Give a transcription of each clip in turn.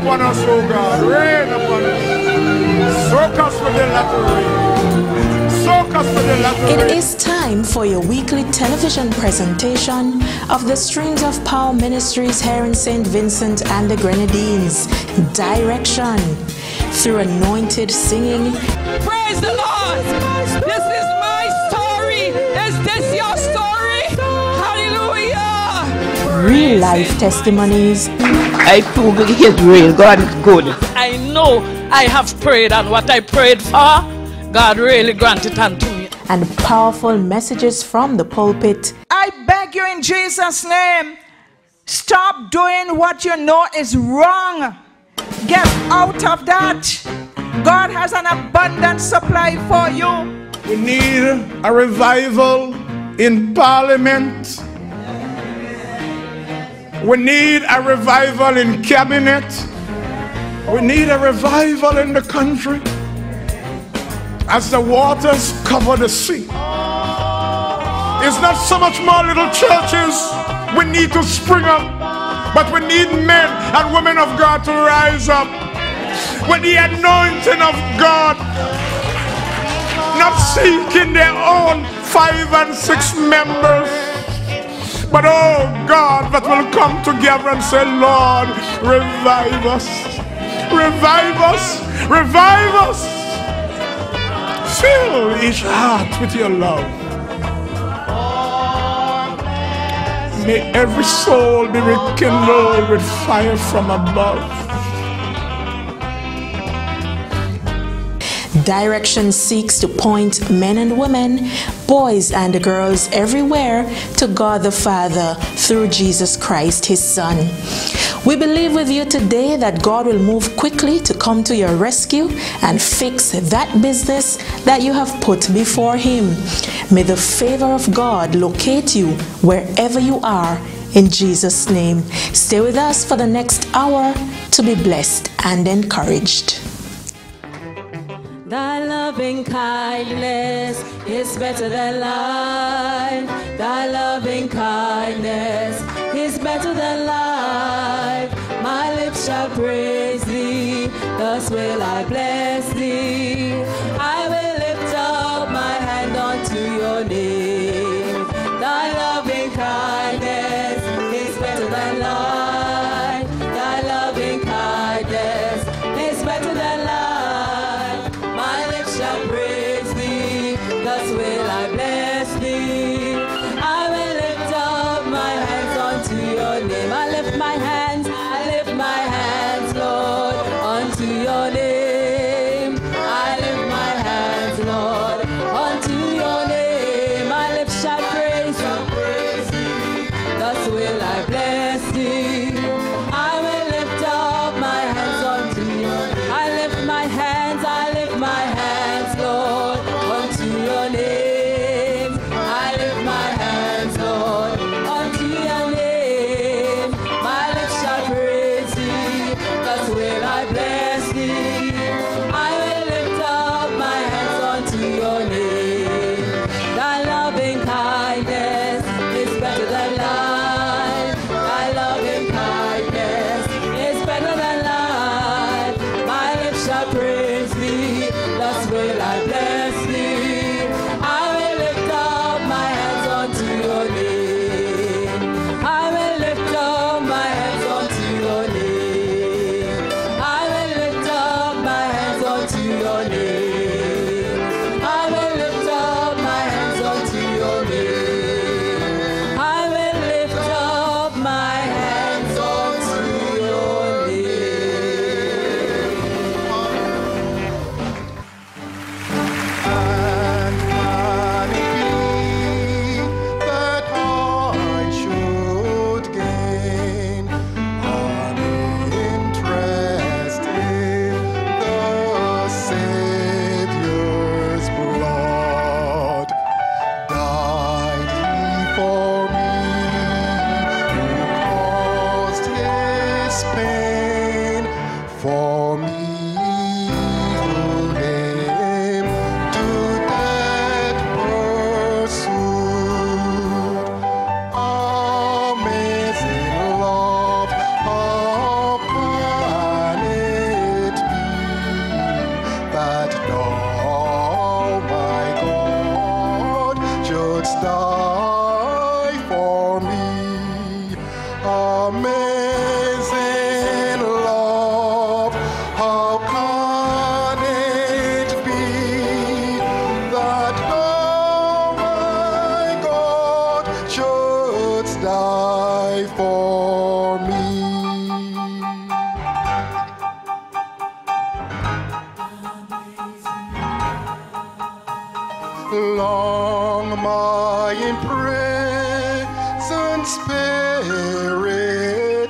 upon us, oh God. Rain upon us. Soak us with the latter. Soak us with the latter It rain. is time for your weekly television presentation of the Streams of Power Ministries here in St. Vincent and the Grenadines. Direction through anointed singing, Praise the Lord. This is my story. Is this your story? Hallelujah. real life testimonies, I prove His real. God is good. I know I have prayed, and what I prayed for, God really granted unto me. and powerful messages from the pulpit. I beg you in Jesus' name, stop doing what you know is wrong. Get out of that. God has an abundant supply for you. We need a revival in parliament. We need a revival in cabinet. We need a revival in the country. As the waters cover the sea. It's not so much more little churches we need to spring up, but we need men and women of God to rise up with the anointing of God not seeking their own five and six members, but oh God, that will come together and say, Lord, revive us, revive us, revive us. Fill each heart with your love. May every soul be rekindled with fire from above. Direction seeks to point men and women, boys and girls everywhere to God the Father through Jesus Christ, His Son. We believe with you today that God will move quickly to come to your rescue and fix that business that you have put before Him. May the favor of God locate you wherever you are in Jesus' name. Stay with us for the next hour to be blessed and encouraged. Thy loving kindness is better than life. Thy loving kindness is better than life. My lips shall praise thee, thus will I bless thee. Long my imprisoned spirit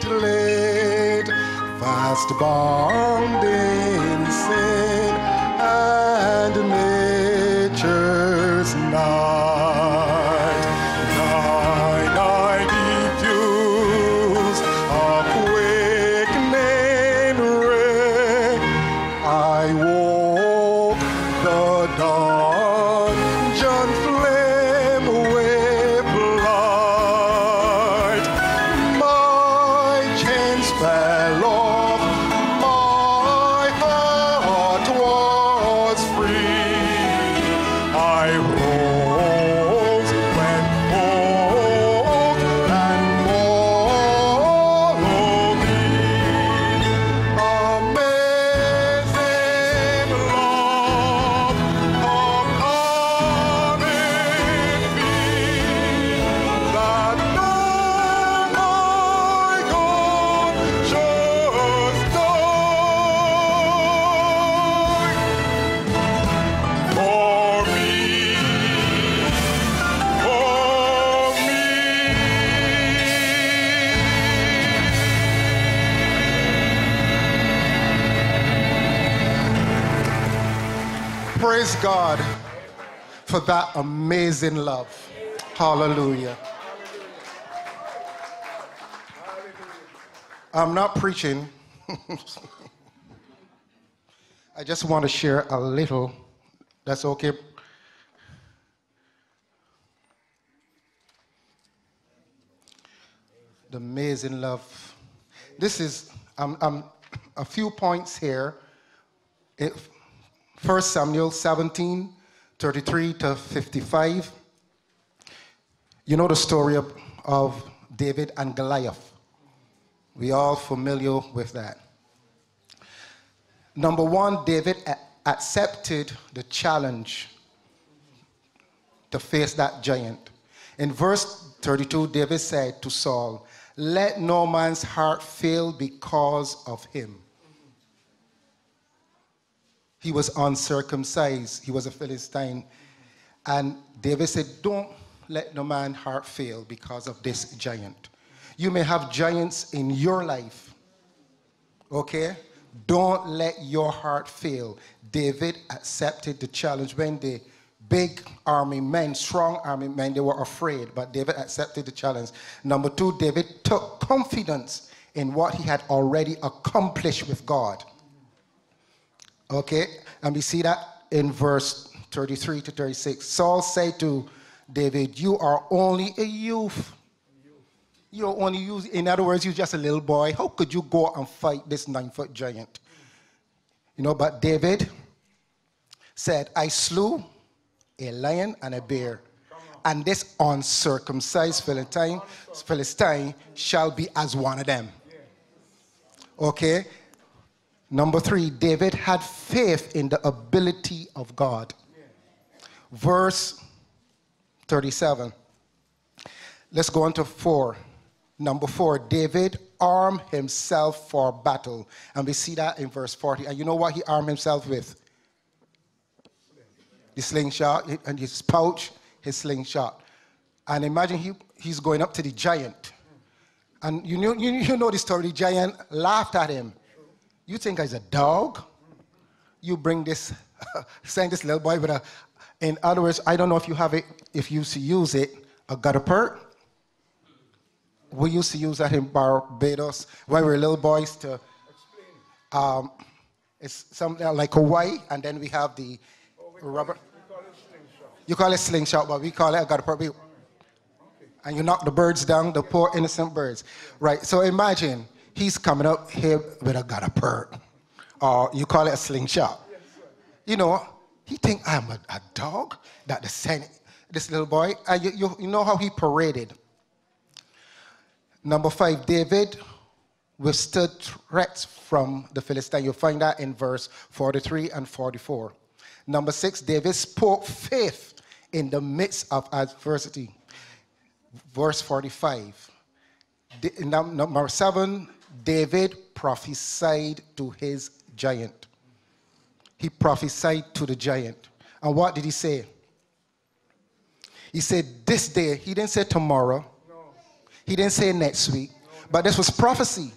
laid, fast bound amazing love. Hallelujah. I'm not preaching. I just want to share a little. That's okay. The amazing love. This is um, um, a few points here. 1 Samuel 17, 33 to 55. You know the story of, of David and Goliath. We all familiar with that. Number one, David accepted the challenge to face that giant. In verse 32, David said to Saul, Let no man's heart fail because of him. He was uncircumcised, he was a Philistine. And David said, Don't let no man's heart fail because of this giant. You may have giants in your life, okay? Don't let your heart fail. David accepted the challenge when the big army men, strong army men, they were afraid, but David accepted the challenge. Number two, David took confidence in what he had already accomplished with God. Okay, and we see that in verse 33 to 36. Saul said to David, You are only a youth. You're only youth. In other words, you're just a little boy. How could you go and fight this nine foot giant? You know, but David said, I slew a lion and a bear, and this uncircumcised Philistine, Philistine shall be as one of them. Okay? Number three, David had faith in the ability of God. Verse 37. Let's go on to four. Number four, David armed himself for battle. And we see that in verse 40. And you know what he armed himself with? The slingshot and his pouch, his slingshot. And imagine he, he's going up to the giant. And you know, you, you know the story. The giant laughed at him. You think he's a dog? You bring this, send this little boy with a, in other words, I don't know if you have it, if you use it, a gutter pert. We used to use that in Barbados when we were little boys to, um, it's something like Hawaii, and then we have the rubber. You call it slingshot, but we call it a gutter pert. We- And you knock the birds down, the poor innocent birds. Right, so imagine he's coming up here with a gutter pert, or you call it a slingshot. You know, he think I'm a, a dog that the sent this little boy. And you, you, you know how he paraded. Number five, David withstood threats from the Philistine. You'll find that in verse 43 and 44. Number six, David spoke faith in the midst of adversity. verse 45. Da- Number seven, David prophesied to his giant. He prophesied to the giant. And what did he say? He said, This day. He didn't say tomorrow. He didn't say next week. But this was prophecy.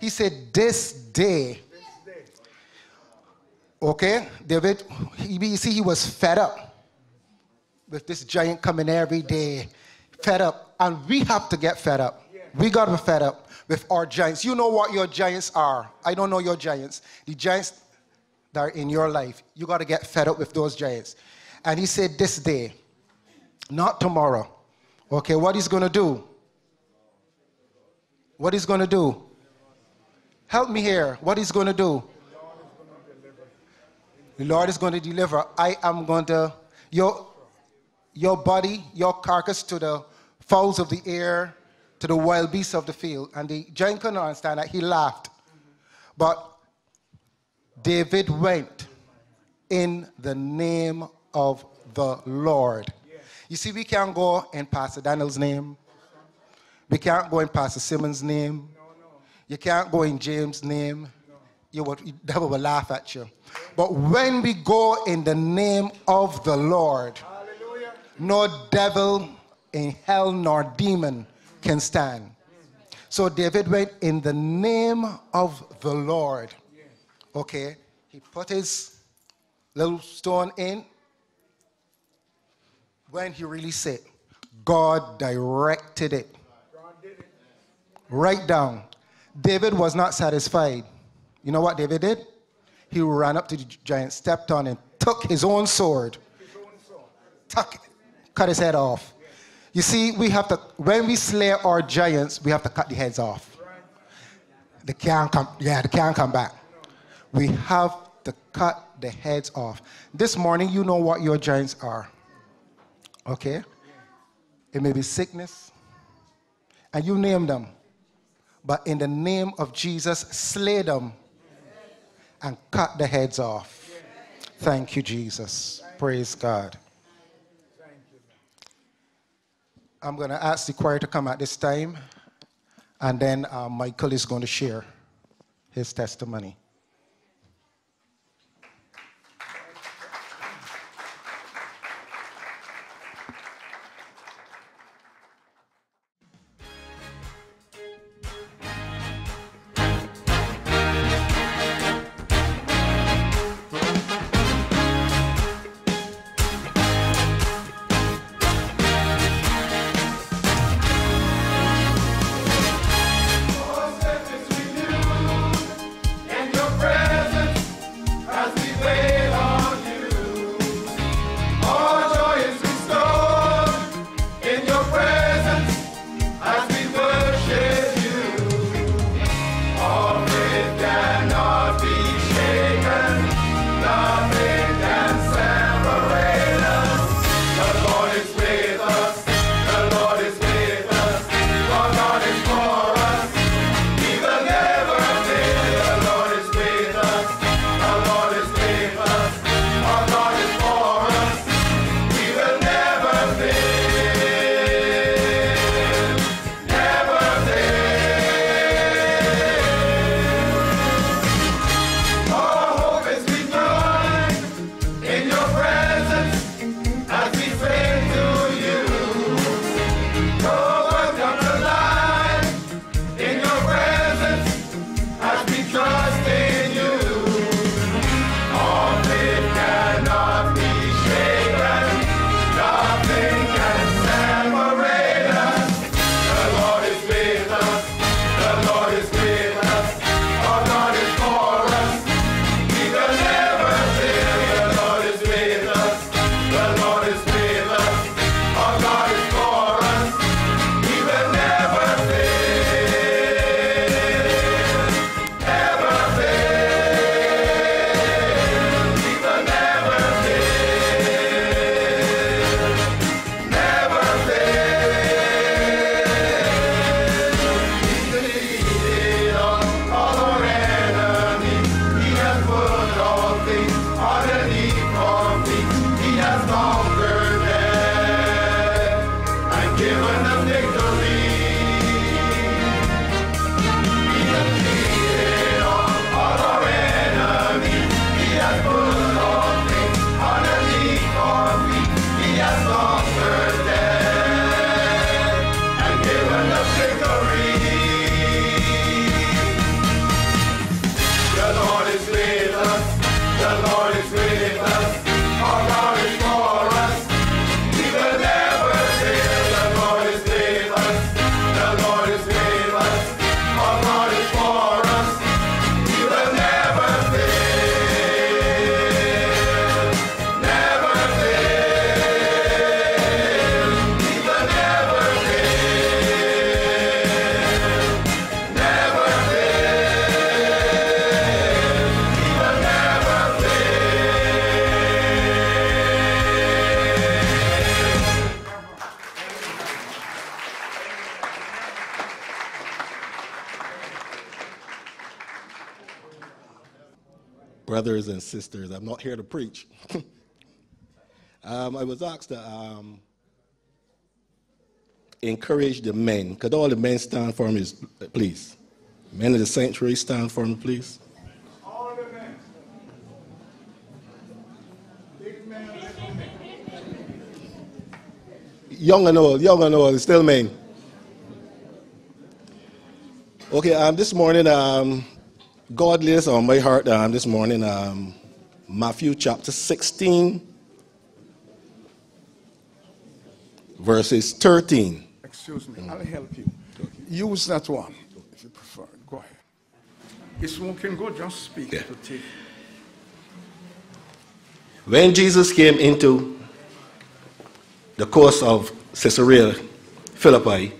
He said, This day. Okay? David, he, you see, he was fed up with this giant coming every day. Fed up. And we have to get fed up. We got to be fed up with our giants. You know what your giants are. I don't know your giants. The giants that are in your life, you got to get fed up with those giants. And he said, This day, not tomorrow. Okay, what he's going to do? What he's going to do? Help me here. What he's going to do? The Lord is going to deliver. I am going to, your, your body, your carcass to the fowls of the air, to the wild beasts of the field. And the giant couldn't understand that. He laughed. But David went in the name of the Lord. You see, we can't go in Pastor Daniel's name. We can't go in Pastor Simmons' name. You can't go in James' name. You would, the devil will laugh at you. But when we go in the name of the Lord, no devil in hell nor demon can stand. So David went in the name of the Lord. Okay? He put his little stone in. When he released it, God directed it. Right down. David was not satisfied. You know what David did? He ran up to the giant, stepped on him, took his own sword, tuck, cut his head off. You see, we have to, when we slay our giants, we have to cut the heads off. They can't come, yeah, they can't come back. We have to cut the heads off. This morning, you know what your giants are. Okay? It may be sickness, and you name them. But in the name of Jesus, slay them and cut the heads off. Thank you, Jesus. Praise God. I'm going to ask the choir to come at this time, and then uh, Michael is going to share his testimony. Sisters. I'm not here to preach. um, I was asked to um, encourage the men. Could all the men stand for me, please? Men of the sanctuary, stand for me, please. All the men. Big men, little men. Young and old, young and old, still men. Okay, um, this morning, um, God lays on my heart um, this morning um, Matthew chapter 16, verses 13. Excuse me, I'll help you. Use that one if you prefer. Go ahead. It's looking good, just speak Yeah. When Jesus came into the course of Caesarea Philippi,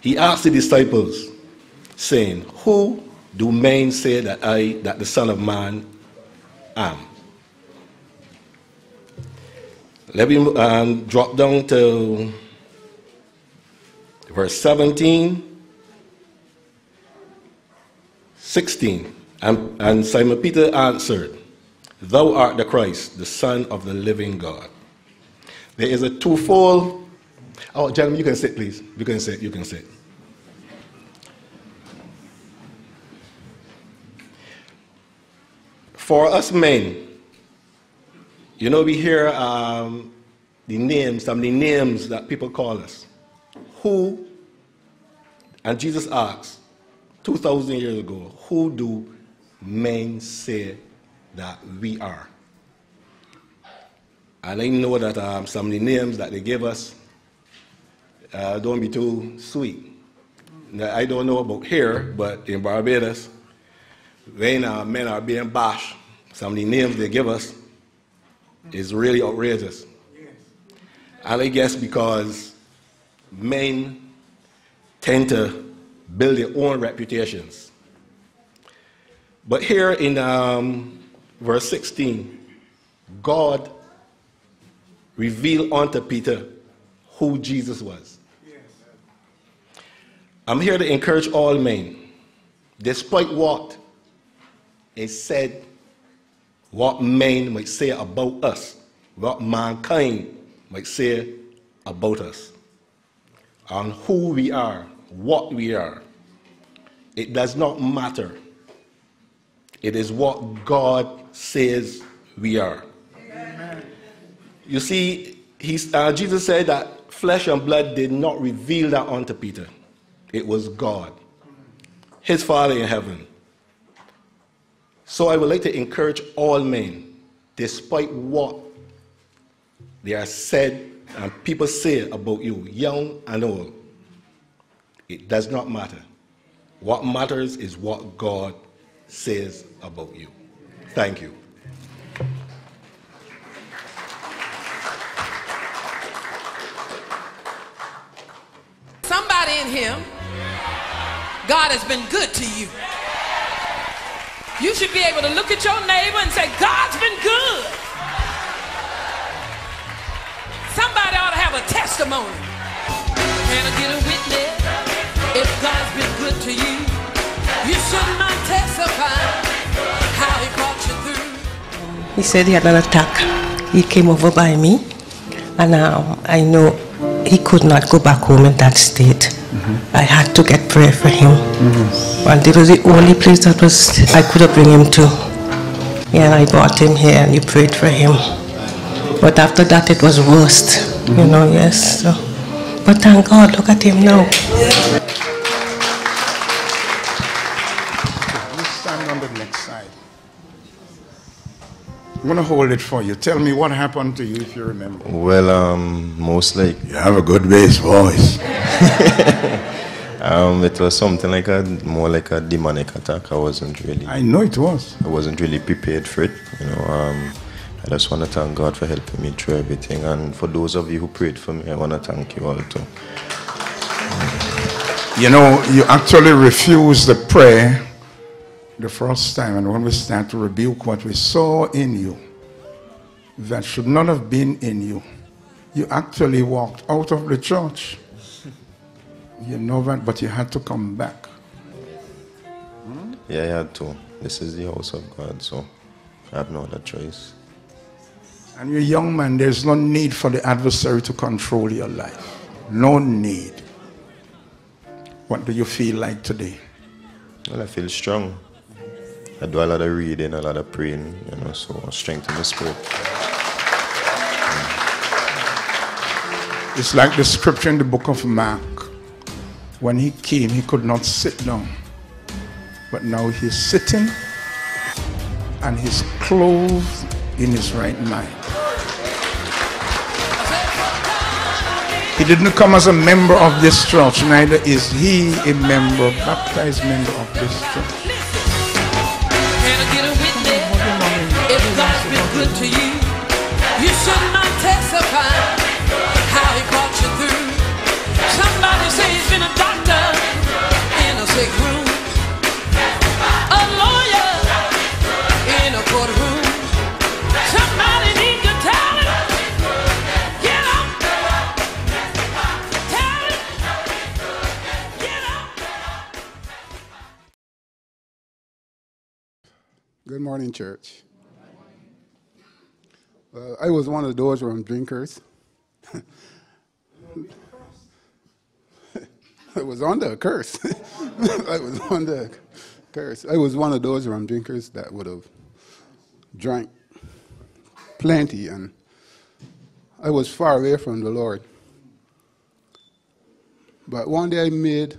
he asked the disciples, saying, Who do men say that I, that the Son of Man am? Let me um, drop down to verse 17, 16. And, and Simon Peter answered, Thou art the Christ, the Son of the living God. There is a twofold. Oh, gentlemen, you can sit, please. You can sit. You can sit. For us men, you know, we hear um, the names, some of the names that people call us. Who, and Jesus asks, 2,000 years ago, who do men say that we are? And I know that um, some of the names that they give us uh, don't be too sweet. Now, I don't know about here, but in Barbados, when uh, men are being bashed, some of the names they give us is really outrageous. And I guess because men tend to build their own reputations. But here in um, verse 16, God revealed unto Peter who Jesus was. I'm here to encourage all men, despite what is said, what men might say about us, what mankind might say about us, on who we are, what we are. It does not matter. It is what God says we are. You see, uh, Jesus said that flesh and blood did not reveal that unto Peter. It was God, his Father in heaven. So I would like to encourage all men, despite what they are said and people say about you, young and old, it does not matter. What matters is what God says about you. Thank you. Somebody in him, God has been good to you. You should be able to look at your neighbor and say, God's been good. Somebody ought to have a testimony. Can I get a witness? If God's been good to you, you should not testify how he brought you through. He said he had an attack. He came over by me, and um, I know he could not go back home in that state. I had to get prayer for him. And it was the only place that was I could have bring him to. Yeah, and I brought him here and you prayed for him. But after that it was worst, you know, yes. So. But thank God, look at him now. You stand on the next side. I'm going to hold it for you. Tell me what happened to you if you remember. Well, um, most like You have a good bass voice. um, it was something like a more like a demonic attack. I wasn't really. I know it was. I wasn't really prepared for it. You know, um, I just want to thank God for helping me through everything, and for those of you who prayed for me, I want to thank you all too. You know, you actually refused the prayer the first time, and when we start to rebuke what we saw in you that should not have been in you, you actually walked out of the church. You know that, but you had to come back. Yeah, I had to. This is the house of God, so I have no other choice. And you're a young man, there's no need for the adversary to control your life. No need. What do you feel like today? Well, I feel strong. I do a lot of reading, a lot of praying, you know, so strength in the spirit. It's like the scripture in the book of Mark. When he came, he could not sit down. But now he's sitting and he's clothed in his right mind. He didn't come as a member of this church, neither is he a member, baptized member of this church. You should not testify how he brought you through. Somebody say he's been a doctor in a sick room, a lawyer in a courtroom. Somebody need to tell him. Get up. Tell him. Get up. Good morning, church. Uh, I was one of those rum drinkers. I was under a curse. I was under a curse. I was one of those rum drinkers that would have drank plenty, and I was far away from the Lord. But one day I made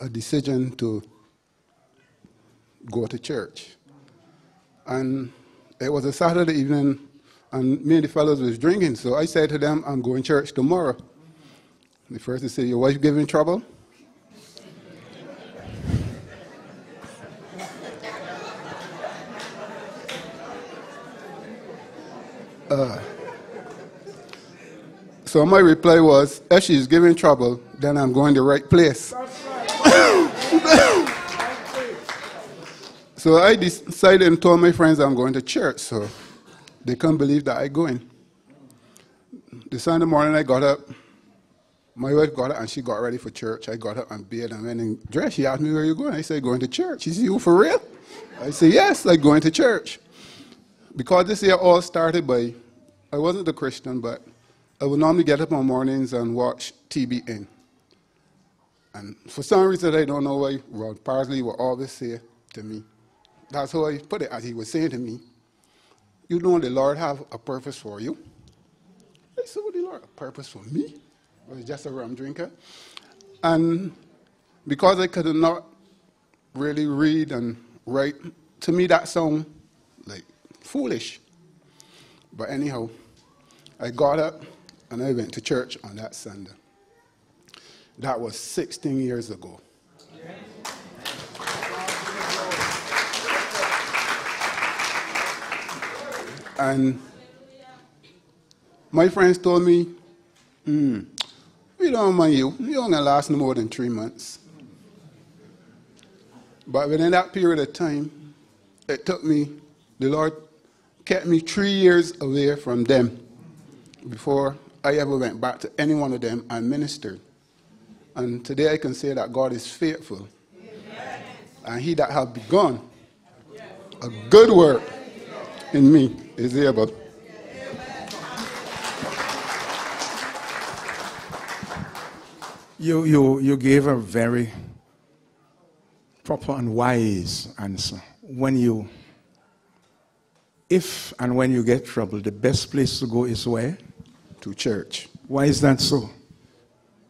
a decision to go to church. And it was a Saturday evening, and me and the fellows was drinking. So I said to them, I'm going to church tomorrow. The first they said, Your wife giving trouble? Uh, so my reply was, if she's giving trouble, then I'm going the right place. So I decided and told my friends I'm going to church, so they couldn't believe that I going. The Sunday morning I got up, my wife got up and she got ready for church. I got up and bathed and went in dress. She asked me where you going. I said going to church. She said you for real? I said yes, like going to church. Because this year all started by, I wasn't a Christian, but I would normally get up on mornings and watch TBN. And for some reason I don't know why, Rod Parsley will always say to me, that's how I put it, as he was saying to me, you know the Lord have a purpose for you. I said, what the Lord, a purpose for me? I was just a rum drinker. And because I could not really read and write, to me that sound like foolish. But anyhow, I got up and I went to church on that Sunday. That was 16 years ago. And my friends told me, hmm, we don't mind you. You only last no more than three months. But within that period of time, it took me, the Lord kept me three years away from them before I ever went back to any one of them and ministered. And today I can say that God is faithful. And he that have begun a good work in me is able. You, you, you gave a very proper and wise answer. When you, if and when you get trouble, the best place to go is where? To church. Why is that so?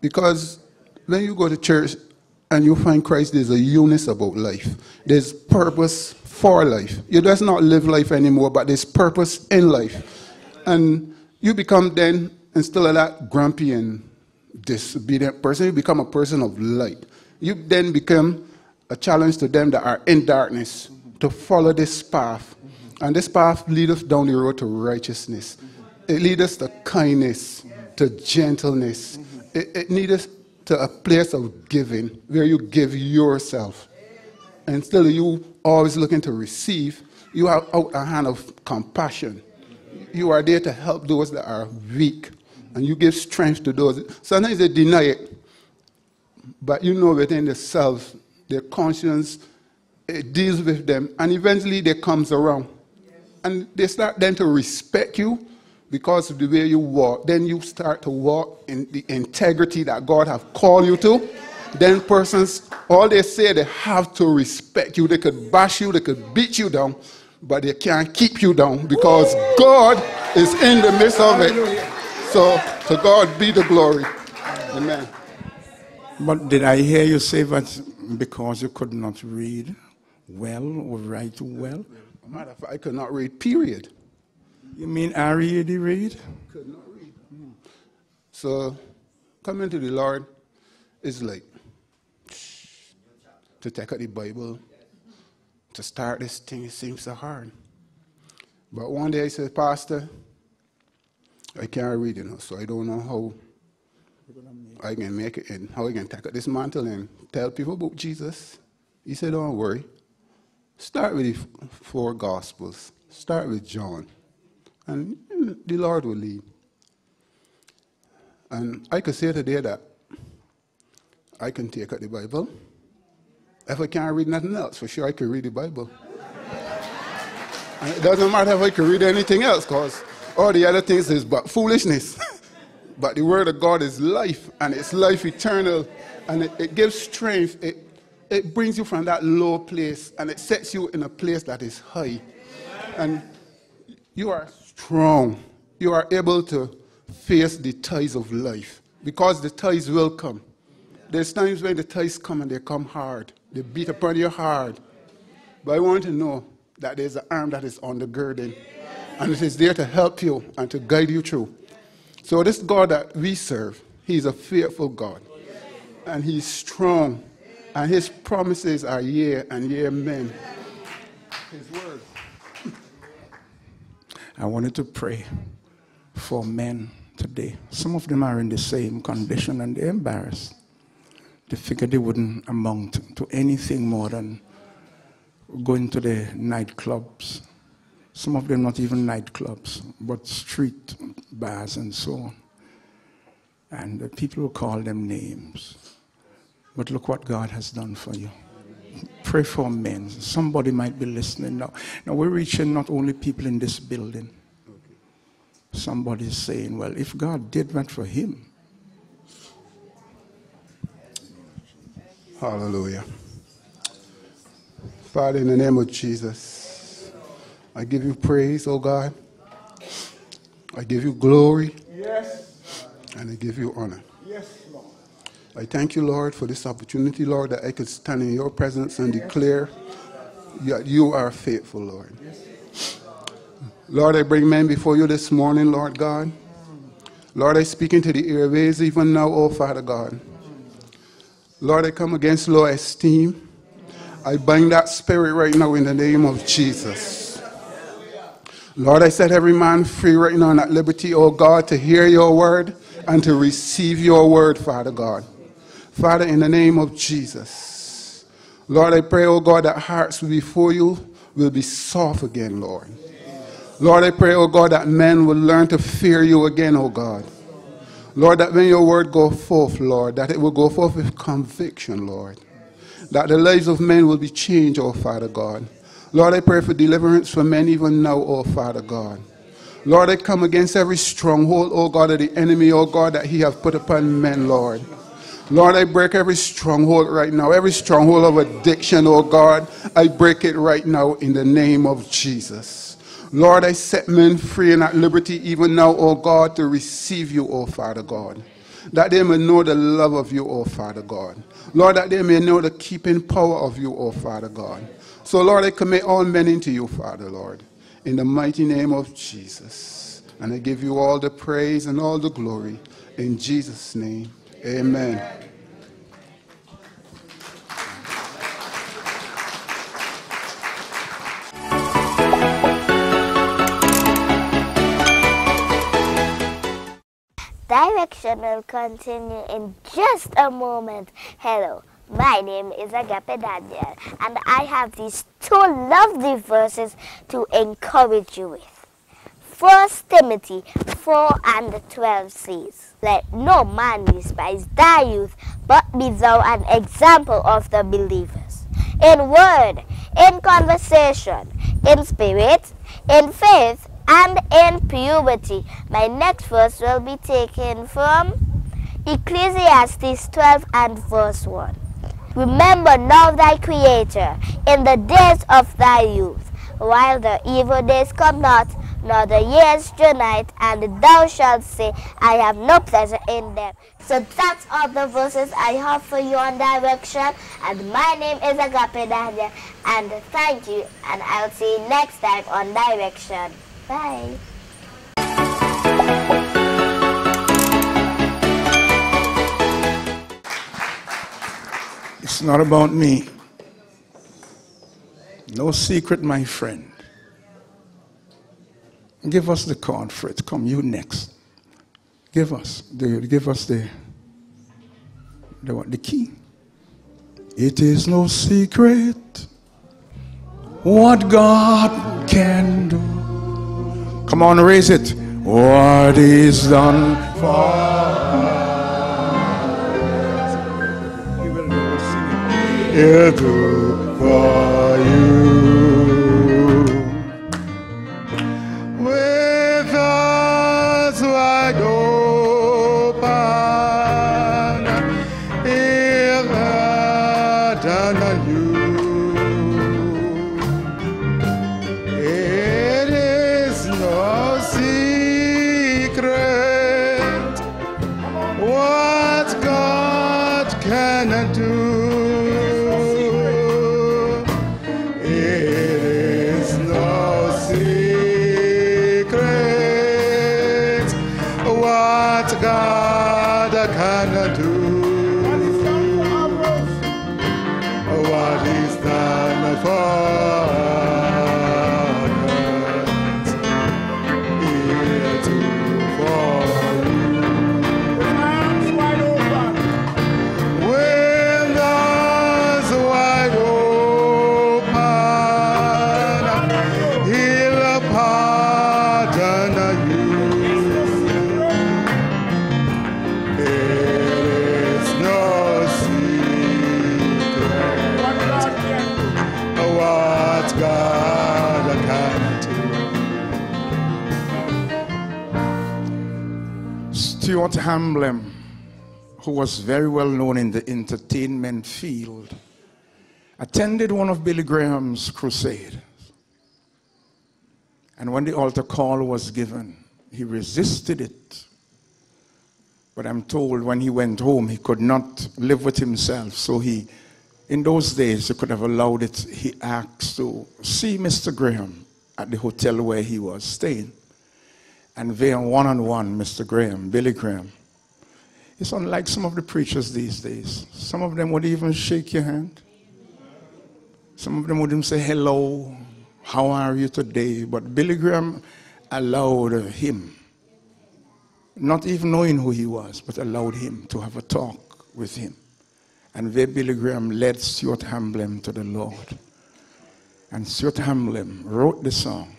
Because when you go to church and you find Christ, there's a unity about life. There's purpose for life. You just not live life anymore, but there's purpose in life. And you become then, instead of that grumpy and disobedient person, you become a person of light. You then become a challenge to them that are in darkness to follow this path. And this path leads us down the road to righteousness. It leads us to kindness, to gentleness. It, it leads us to a place of giving where you give yourself. Instead of you always looking to receive, you have out a hand of compassion. You are there to help those that are weak, and you give strength to those. Sometimes they deny it, but you know within themselves, their conscience it deals with them, and eventually they comes around, and they start then to respect you because of the way you walk. Then you start to walk in the integrity that God have called you to. Then persons, all they say, they have to respect you. They could bash you, they could beat you down, but they can't keep you down because God is in the midst of it. So to God be the glory. Amen. But did I hear you say that because you could not read well or write well? Matter of fact, I could not read, period. You mean R.E.D. read? Could not read. Hmm. So coming to the Lord is like to take out the Bible, to start this thing, it seems so hard. But one day I said, Pastor, I can't read, you know, so I don't know how I can make it and how I can take out this mantle and tell people about Jesus. He said, Don't worry. Start with the four Gospels. Start with John. And the Lord will lead. And I could say today that I can take out the Bible. If I can't read nothing else, for sure I can read the Bible. and it doesn't matter if I can read anything else, because all the other things is but foolishness. but the Word of God is life, and it's life eternal, and it, it gives strength. It, it brings you from that low place, and it sets you in a place that is high. And you are strong. You are able to face the ties of life because the ties will come. There's times when the ties come and they come hard. They beat upon your heart. But I want to know that there's an arm that is undergirding and it is there to help you and to guide you through. So this God that we serve, he's a faithful God. And he's strong. And his promises are yea and yea amen. His word. I wanted to pray for men today. Some of them are in the same condition and they're embarrassed. They figured they wouldn't amount to anything more than going to the nightclubs. Some of them not even nightclubs, but street bars and so on. And the people will call them names. But look what God has done for you. Pray for men. Somebody might be listening now. Now we're reaching not only people in this building. Somebody's saying, well, if God did that for him. Hallelujah. Father, in the name of Jesus, I give you praise, oh God. I give you glory. Yes. And I give you honor. Yes, Lord. I thank you, Lord, for this opportunity, Lord, that I could stand in your presence and declare that you are faithful, Lord. Yes. Lord, I bring men before you this morning, Lord God. Lord, I speak into the airways even now, oh Father God. Lord, I come against low esteem. I bind that spirit right now in the name of Jesus. Lord, I set every man free right now in that liberty, oh God, to hear your word and to receive your word, Father God. Father, in the name of Jesus. Lord, I pray, oh God, that hearts before you will be soft again, Lord. Lord, I pray, oh God, that men will learn to fear you again, oh God. Lord, that when your word go forth, Lord, that it will go forth with conviction, Lord. That the lives of men will be changed, oh Father God. Lord, I pray for deliverance for men even now, oh Father God. Lord, I come against every stronghold, oh God, of the enemy, oh God, that he have put upon men, Lord. Lord, I break every stronghold right now, every stronghold of addiction, oh God. I break it right now in the name of Jesus. Lord, I set men free and at liberty even now, O God, to receive you, O Father God. That they may know the love of you, O Father God. Lord, that they may know the keeping power of you, O Father God. So, Lord, I commit all men into you, Father, Lord, in the mighty name of Jesus. And I give you all the praise and all the glory. In Jesus' name, amen. Direction will continue in just a moment. Hello, my name is Agape Daniel, and I have these two lovely verses to encourage you with. First Timothy 4 and 12 says, Let no man despise thy youth, but be thou an example of the believers. In word, in conversation, in spirit, in faith, and in puberty. My next verse will be taken from Ecclesiastes 12 and verse 1. Remember now thy Creator in the days of thy youth, while the evil days come not, nor the years draw nigh, and thou shalt say, I have no pleasure in them. So that's all the verses I have for you on direction. And my name is Agape Daniel. And thank you. And I'll see you next time on direction. Bye. It's not about me. No secret, my friend. Give us the card, Fred. Come, you next. Give us the give us the the what the key. It is no secret what God can do. Come on, raise it. What is done for He'll do for you. Stuart Hamblen, who was very well known in the entertainment field, attended one of Billy Graham's crusades. And when the altar call was given, he resisted it. But I'm told when he went home, he could not live with himself. So he, in those days, he could have allowed it. He asked to see Mr. Graham at the hotel where he was staying. And there, one on one, Mr. Graham, Billy Graham. It's unlike some of the preachers these days. Some of them would even shake your hand. Some of them would even say, Hello, how are you today? But Billy Graham allowed him, not even knowing who he was, but allowed him to have a talk with him. And there Billy Graham led Stuart Hamblen to the Lord. And Stuart Hamblen wrote the song,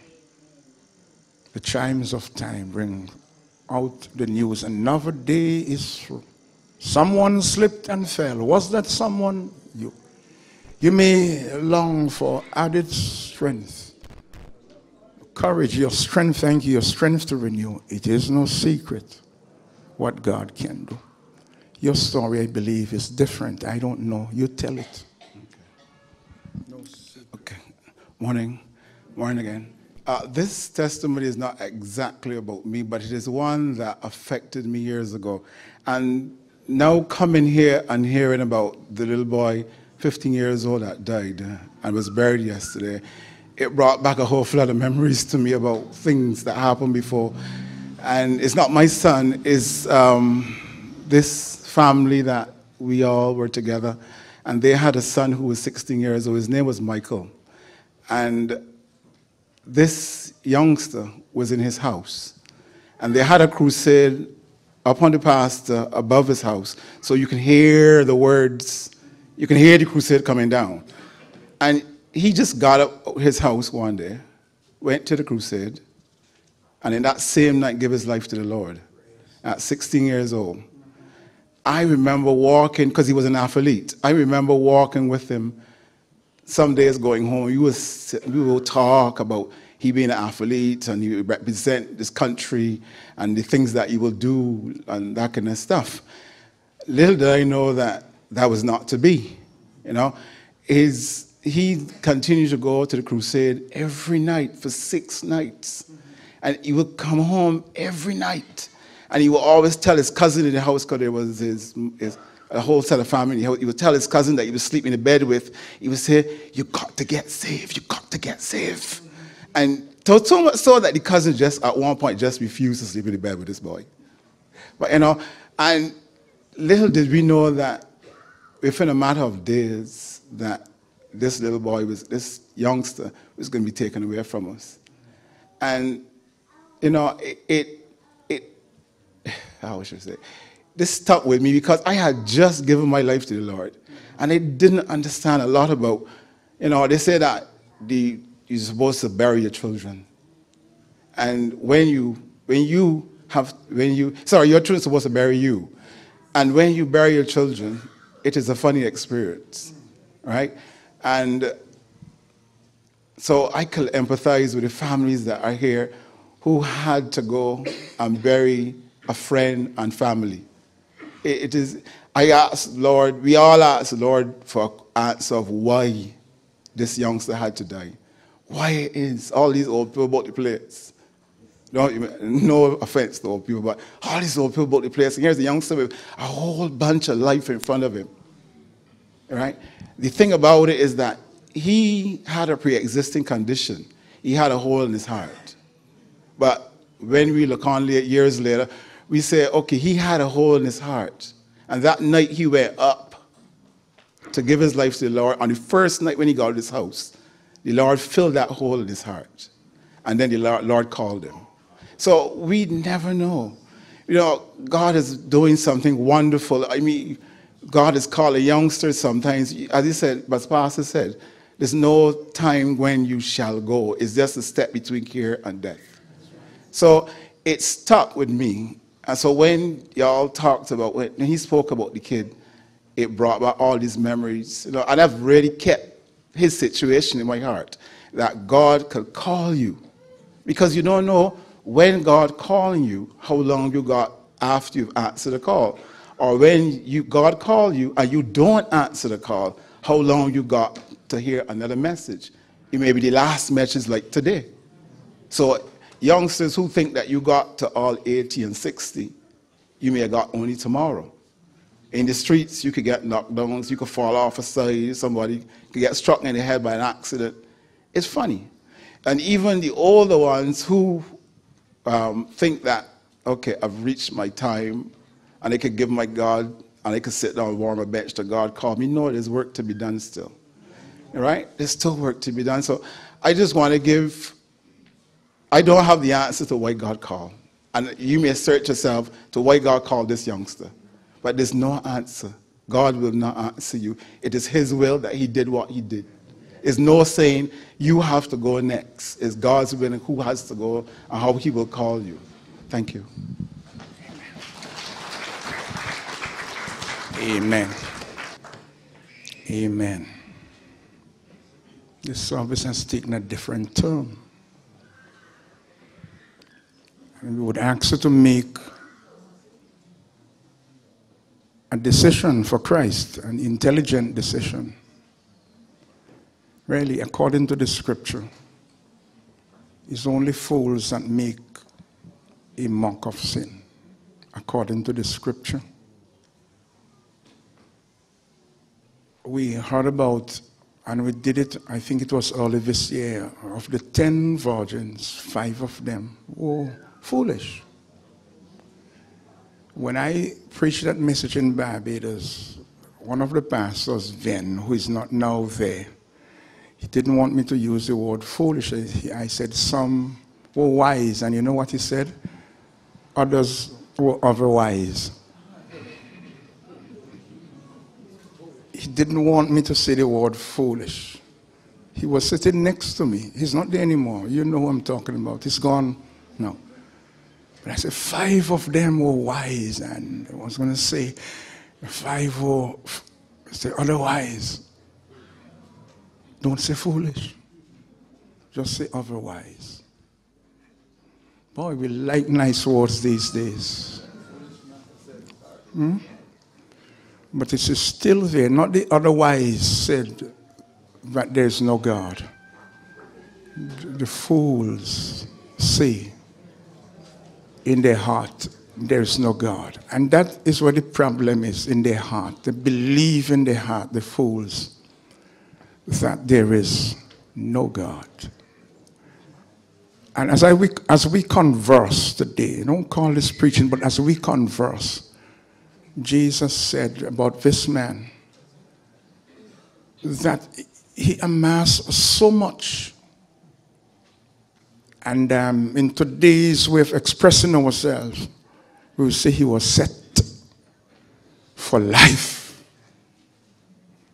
The Chimes of Time Bring Out the News. Another day is through. Someone slipped and fell. Was that someone? You. You may long for added strength, courage, your strength, thank you, your strength to renew. It is no secret what God can do. Your story, I believe, is different. I don't know. You tell it. Okay. Morning. Morning again. Uh, this testimony is not exactly about me, but it is one that affected me years ago. And now coming here and hearing about the little boy, 15 years old, that died and was buried yesterday, it brought back a whole flood of memories to me about things that happened before. And it's not my son, it's um, this family that we all were together. And they had a son who was 16 years old. His name was Michael. And this youngster was in his house. And they had a crusade upon the pastor above his house. So you can hear the words, you can hear the crusade coming down. And he just got up his house one day, went to the crusade, and in that same night gave his life to the Lord at 16 years old. I remember walking, because he was an athlete, I remember walking with him some days going home. We, was, we would talk about he being an athlete and he represent this country and the things that he will do and that kind of stuff. Little did I know that that was not to be. You know, his he continued to go to the crusade every night for six nights. And he would come home every night. And he would always tell his cousin in the house, because there was his, his, a whole set of family, he would tell his cousin that he was sleeping in the bed with, he would say, You got to get saved, you got to get saved. And so, so much so that the cousin just, at one point, just refused to sleep in the bed with this boy. But, you know, and little did we know that within a matter of days, that this little boy was, this youngster was going to be taken away from us. And, you know, it, it, it how should I say, this stuck with me because I had just given my life to the Lord. And I didn't understand a lot about, you know, they say that the, you're supposed to bury your children. And when you, when you have, when you, sorry, your children are supposed to bury you. And when you bury your children, it is a funny experience, right? And so I can empathize with the families that are here who had to go and bury a friend and family. it, it is, I asked Lord, we all asked Lord for an answer of why this youngster had to die. Why is all these old people about the place? No, no offense to old people, but all these old people about the place. And here's a youngster with a whole bunch of life in front of him. Right? The thing about it is that he had a pre existing condition, he had a hole in his heart. But when we look on years later, we say, okay, he had a hole in his heart. And that night he went up to give his life to the Lord. On the first night when he got to his house, the Lord filled that hole in his heart. And then the Lord called him. So we never know. You know, God is doing something wonderful. I mean, God is calling youngsters sometimes, as he said, but Pastor said, there's no time when you shall go. It's just a step between here and death. So it stuck with me. And so when y'all talked about, when he spoke about the kid, it brought back all these memories. You know, and I've really kept his situation in my heart that God could call you. Because you don't know when God calling you, how long you got after you've answered the call or when you, God called you and you don't answer the call, how long you got to hear another message. It may be the last message like today. So youngsters who think that you got to all 80 and 60, you may have got only tomorrow. In the streets, you could get knocked down, you could fall off a side, somebody get struck in the head by an accident. It's funny. And even the older ones who um, think that, okay, I've reached my time, and I could give my God, and I could sit down and warm a bench to God call me. No, there's work to be done still. Right? There's still work to be done. So I just want to give, I don't have the answer to why God called. And you may search yourself to why God called this youngster. But there's no answer. God will not answer you. It is His will that He did what He did. It's no saying you have to go next. It's God's will and who has to go and how He will call you. Thank you. Amen. Amen. This service has taken a different turn. And we would ask you to make a decision for Christ, an intelligent decision. Really, according to the scripture, it's only fools that make a mock of sin, according to the scripture. We heard about, and we did it, I think it was early this year, of the ten virgins, five of them were foolish. When I preached that message in Barbados, one of the pastors then, who is not now there, he didn't want me to use the word foolish. I said some were wise, and you know what he said? Others were otherwise. He didn't want me to say the word foolish. He was sitting next to me. He's not there anymore. You know who I'm talking about. He's gone now. But I said, five of them were wise. And I was going to say, five were, say, otherwise. Don't say foolish. Just say otherwise. Boy, we like nice words these days. Hmm? But it is still there, not the otherwise said that there's no God. The fools say in their heart, there's no God. And that is what the problem is in their heart. They believe in their heart, the fools, that there is no God. And as, I, we, as we converse today, don't call this preaching, but as we converse, Jesus said about this man that he amassed so much and um, in today's way of expressing ourselves, we will say he was set for life.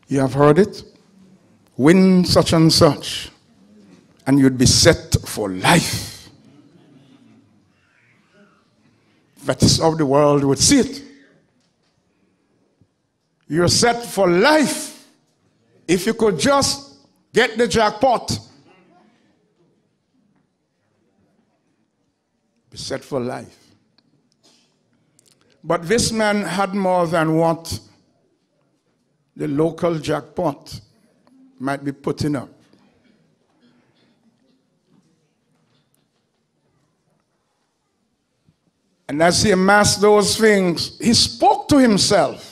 You have heard it? Win such and such, and you'd be set for life. That is how the world would see it. You're set for life. If you could just get the jackpot. Set for life. But this man had more than what the local jackpot might be putting up. And as he amassed those things, he spoke to himself.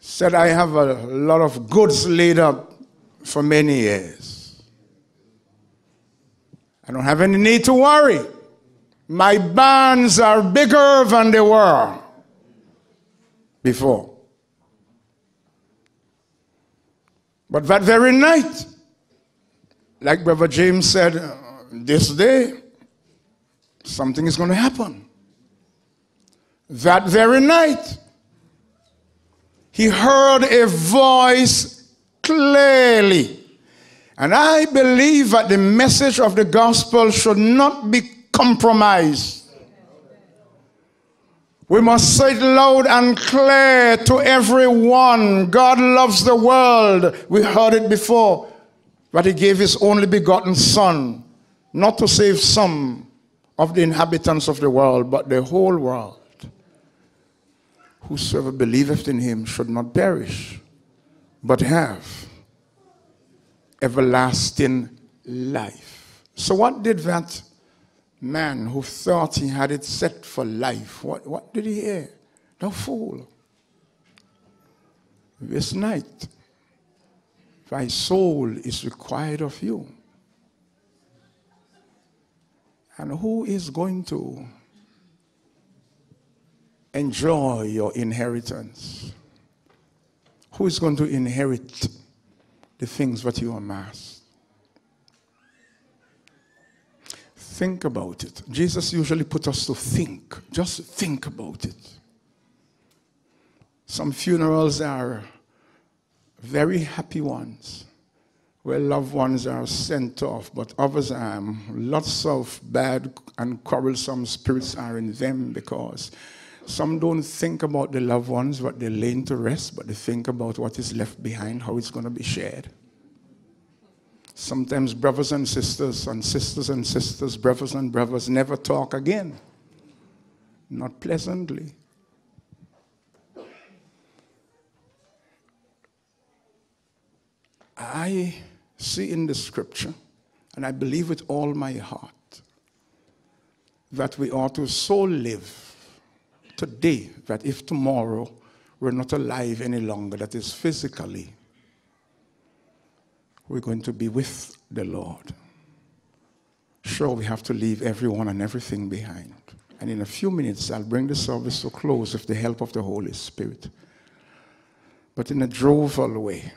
Said, I have a lot of goods laid up for many years. I don't have any need to worry. My barns are bigger than they were before. But that very night, like Brother James said, uh, this day, something is going to happen. That very night, he heard a voice clearly. And I believe that the message of the gospel should not be compromised. We must say it loud and clear to everyone God loves the world. We heard it before, but He gave His only begotten Son, not to save some of the inhabitants of the world, but the whole world. Whosoever believeth in Him should not perish, but have everlasting life. So, what did that man who thought he had it set for life, what, what did he hear? No fool. This night, thy soul is required of you. And who is going to enjoy your inheritance? Who is going to inherit the things that you amass? Think about it. Jesus usually put us to think. Just think about it. Some funerals are very happy ones where loved ones are sent off, but others are um, lots of bad and quarrelsome spirits are in them because some don't think about the loved ones, what they lay to rest, but they think about what is left behind, how it's going to be shared. Sometimes brothers and sisters, and sisters and sisters, brothers and brothers never talk again. Not pleasantly. I see in the scripture, and I believe with all my heart, that we ought to so live today that if tomorrow we're not alive any longer, that is physically, we're going to be with the Lord. Sure, we have to leave everyone and everything behind. And in a few minutes, I'll bring the service to close with the help of the Holy Spirit. But in a droval way,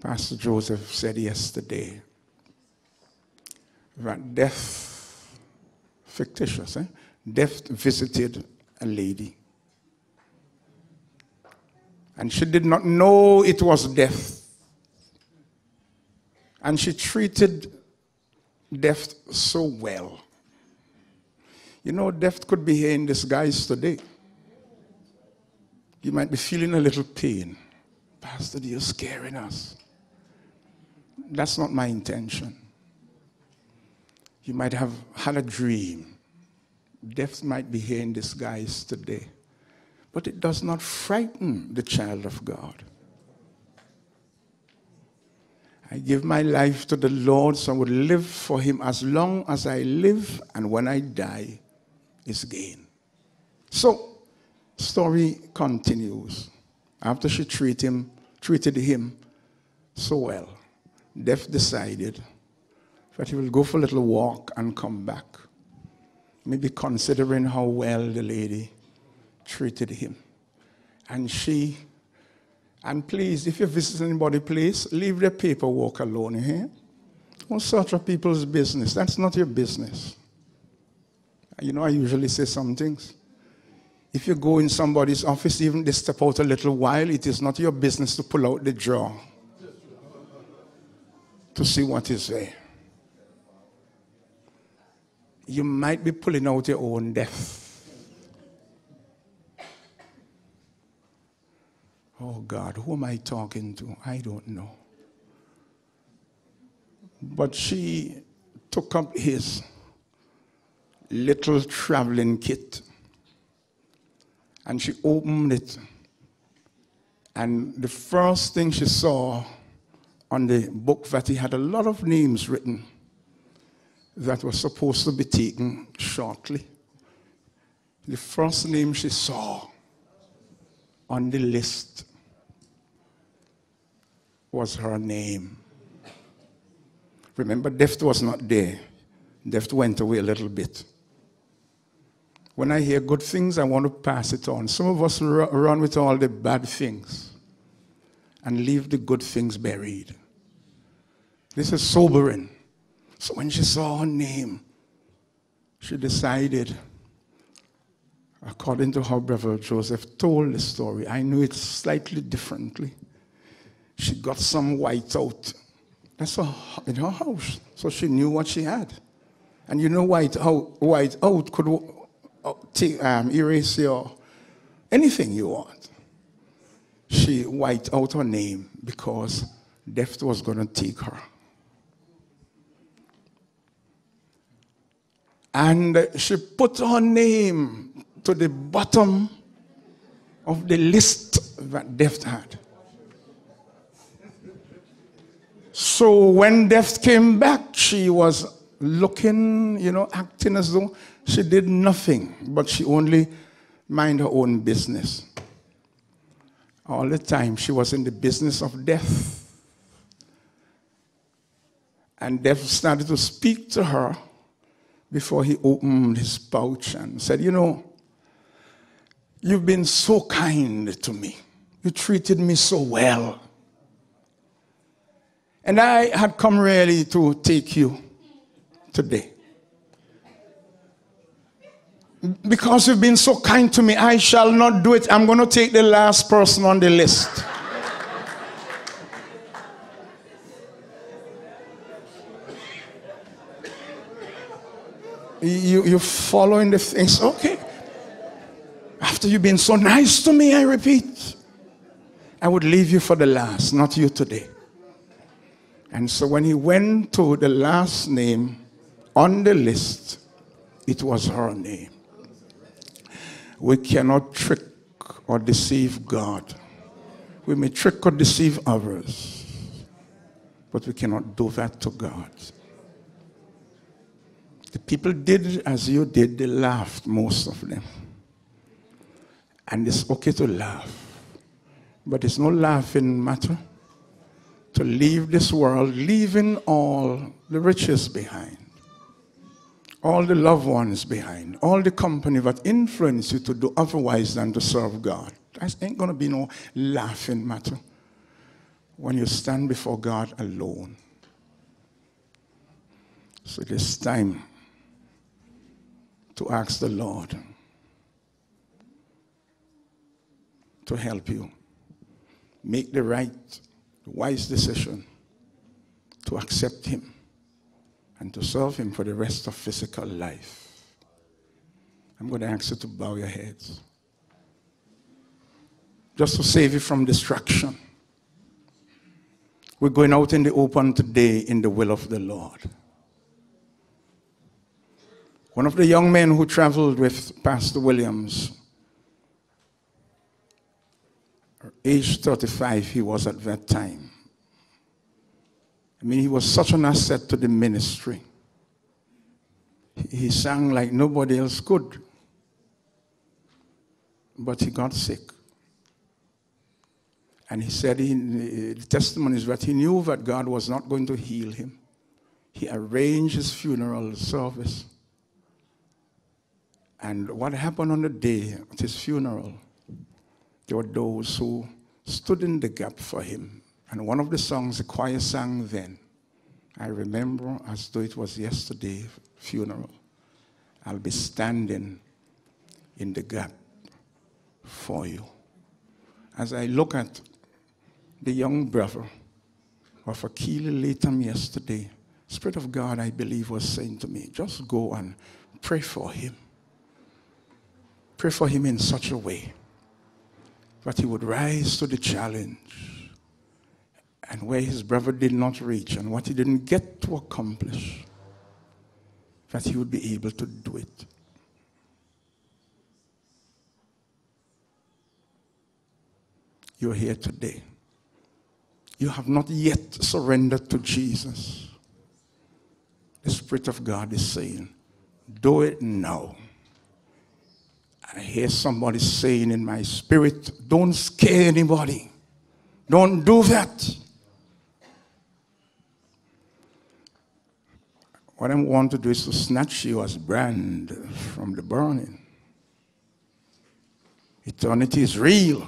Pastor Joseph said yesterday that death, fictitious, eh? Death visited a lady. And she did not know it was death. And she treated death so well. You know, death could be here in disguise today. You might be feeling a little pain. Pastor, you're scaring us. That's not my intention. You might have had a dream. Death might be here in disguise today. But it does not frighten the child of God. I give my life to the Lord, so I would live for Him as long as I live, and when I die, is gain. So, story continues. After she treat him, treated him so well, Death decided that he will go for a little walk and come back. Maybe considering how well the lady treated him. And she, and please, if you visit anybody, please leave the paperwork alone here. Don't search for people's business. That's not your business. You know, I usually say some things. If you go in somebody's office, even they step out a little while, it is not your business to pull out the drawer to see what is there. You might be pulling out your own death. Oh God, who am I talking to? I don't know. But she took up his little traveling kit and she opened it. And the first thing she saw on the book that he had a lot of names written that was supposed to be taken shortly. The first name she saw on the list was her name. Remember, Deft was not there. Deft went away a little bit. When I hear good things, I want to pass it on. Some of us run with all the bad things and leave the good things buried. This is sobering. So when she saw her name, she decided, according to how Brother Joseph told the story, I knew it slightly differently. She got some white out. That's a, in her house. So she knew what she had. And you know, white out, white out could uh, um, erase your anything you want. She wiped out her name because death was going to take her. And she put her name to the bottom of the list that death had. So when death came back, she was looking, you know, acting as though she did nothing, but she only mind her own business. All the time she was in the business of death. And death started to speak to her before he opened his pouch and said, You know, you've been so kind to me. You treated me so well. And I had come really to take you today. Because you've been so kind to me, I shall not do it. I'm going to take the last person on the list. You, you're following the things. Okay. After you've been so nice to me, I repeat, I would leave you for the last, not you today. And so when he went to the last name on the list, it was her name. We cannot trick or deceive God. We may trick or deceive others, but we cannot do that to God. The people did as you did, they laughed, most of them. And it's okay to laugh. But it's no laughing matter to leave this world, leaving all the riches behind, all the loved ones behind, all the company that influence you to do otherwise than to serve God. That ain't going to be no laughing matter when you stand before God alone. So it is time to ask the Lord to help you make the right, wise decision to accept Him and to serve Him for the rest of physical life. I'm going to ask you to bow your heads just to save you from distraction. We're going out in the open today in the will of the Lord. One of the young men who traveled with Pastor Williams, age 35, he was at that time. I mean, he was such an asset to the ministry. He sang like nobody else could. But he got sick. And he said in the testimony is that he knew that God was not going to heal him. He arranged his funeral service. And what happened on the day of his funeral, there were those who stood in the gap for him. And one of the songs the choir sang then, I remember as though it was yesterday funeral. I'll be standing in the gap for you. As I look at the young brother of Akila Latham yesterday, Spirit of God, I believe, was saying to me, just go and pray for him. Pray for him in such a way that he would rise to the challenge and where his brother did not reach and what he didn't get to accomplish, that he would be able to do it. You're here today. You have not yet surrendered to Jesus. The Spirit of God is saying, Do it now. I hear somebody saying in my spirit, Don't scare anybody. Don't do that. What I want to do is to snatch you as brand from the burning. Eternity is real.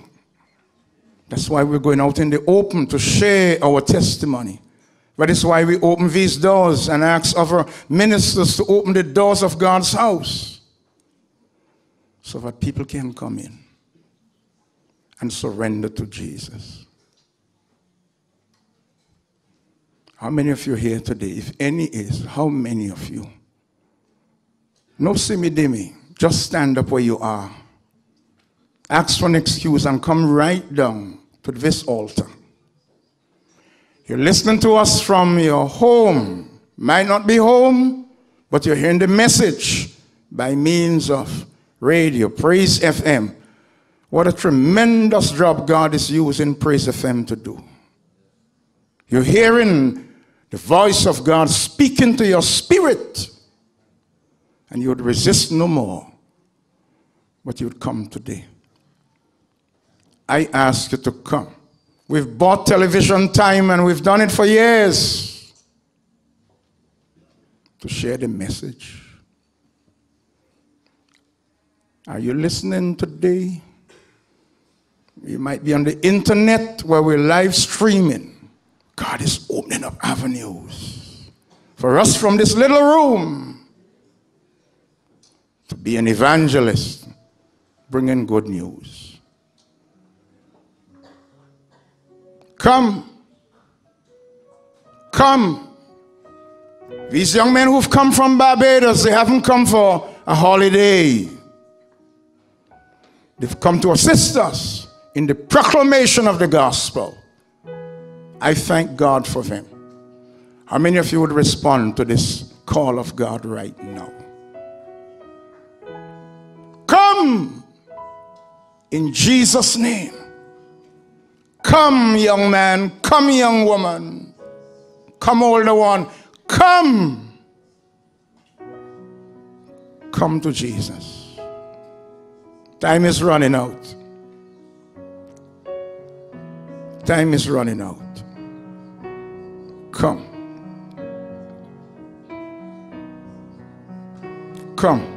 That's why we're going out in the open to share our testimony. That is why we open these doors and ask other ministers to open the doors of God's house so that people can come in and surrender to Jesus. How many of you here today? If any is, how many of you? No simmy dimmy. Just stand up where you are. Ask for an excuse and come right down to this altar. You're listening to us from your home. Might not be home, but you're hearing the message by means of radio, Praise FM. What a tremendous job God is using Praise FM to do. You're hearing the voice of God speaking to your spirit, and you would resist no more, but you would come today. I ask you to come. We've bought television time and we've done it for years to share the message. Are you listening today? You might be on the internet where we're live streaming. God is opening up avenues for us from this little room to be an evangelist, bringing good news. Come. Come. These young men who've come from Barbados, they haven't come for a holiday. They've come to assist us in the proclamation of the gospel. I thank God for them. How many of you would respond to this call of God right now? Come in Jesus' name. Come, young man. Come, young woman. Come, older one. Come. Come to Jesus. Time is running out. Time is running out. Come. Come.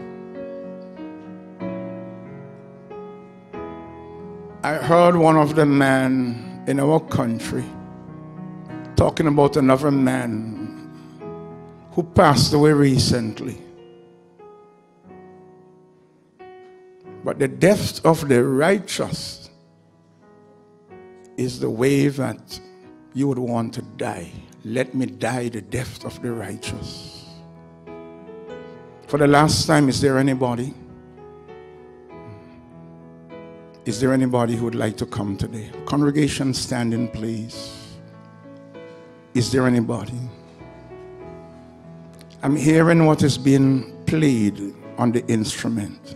I heard one of the men in our country talking about another man who passed away recently. But the death of the righteous is the way that you would want to die. Let me die the death of the righteous. For the last time, is there anybody? Is there anybody who would like to come today? Congregation, standing, please. Is there anybody? I'm hearing what is being played on the instrument.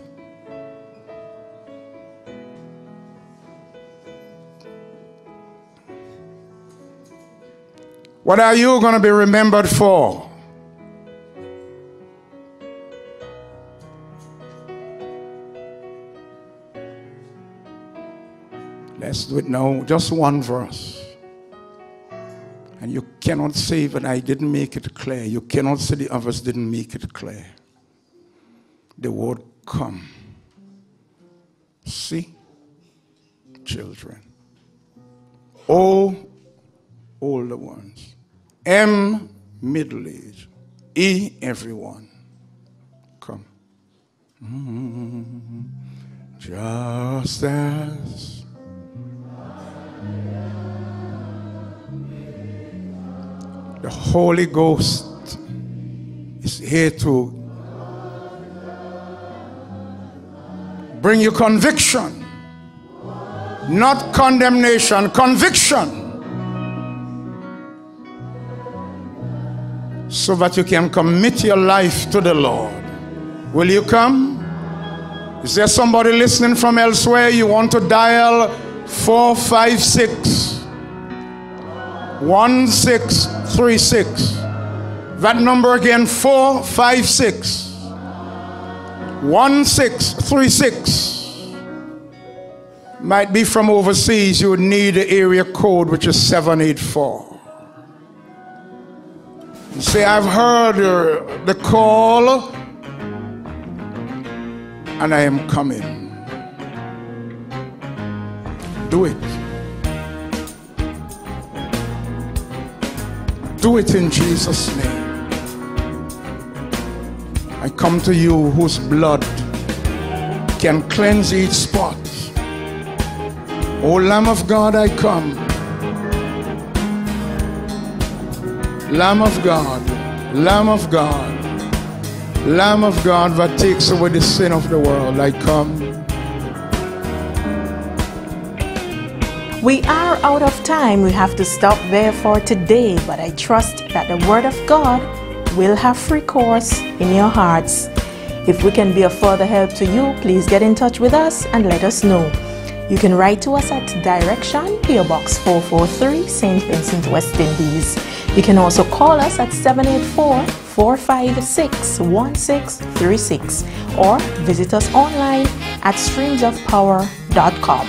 What are you going to be remembered for? Let's do it now. Just one verse. And you cannot say that I didn't make it clear. You cannot say the others didn't make it clear. The word come. See? Children. O older ones. M middle age. E everyone. Come. Mm-hmm. Just as the Holy Ghost is here to bring you conviction, not condemnation, conviction. So that you can commit your life to the Lord. Will you come? Is there somebody listening from elsewhere? You want to dial 456 1636. That number again 456 1636. Might be from overseas, you would need the area code, which is 784. Say, I've heard uh, the call and I am coming. Do it. Do it in Jesus' name. I come to you whose blood can cleanse each spot. O Lamb of God, I come. Lamb of God, Lamb of God, Lamb of God that takes away the sin of the world, I come. We are out of time. We have to stop there for today, but I trust that the Word of God will have free course in your hearts. If we can be a further help to you, please get in touch with us and let us know. You can write to us at Direction PO Box 443, St. Vincent, West Indies. You can also call us at 784 456 1636 or visit us online at streamsofpower.com.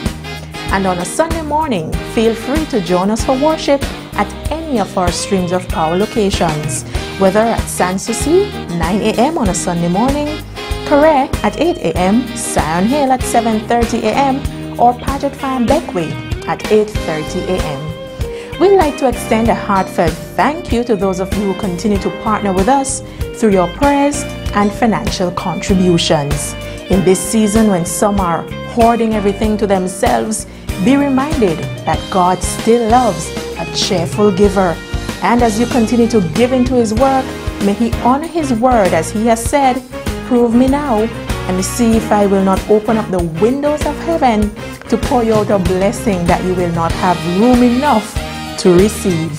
And on a Sunday morning, feel free to join us for worship at any of our Streams of Power locations, whether at Sanssouci, 9 a.m. on a Sunday morning, Carré at 8 a.m., Sion Hill at 7.30 a.m., or Paget Farm Bequia at 8.30 a.m. We'd like to extend a heartfelt thank you to those of you who continue to partner with us through your prayers and financial contributions. In this season when some are hoarding everything to themselves, be reminded that God still loves a cheerful giver. And as you continue to give into His work, may He honor His word as He has said, Prove me now and see if I will not open up the windows of heaven to pour you out a blessing that you will not have room enough to receive.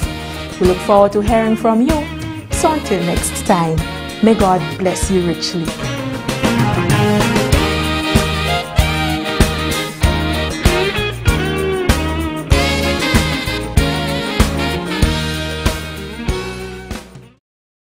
We look forward to hearing from you. So until next time, may God bless you richly.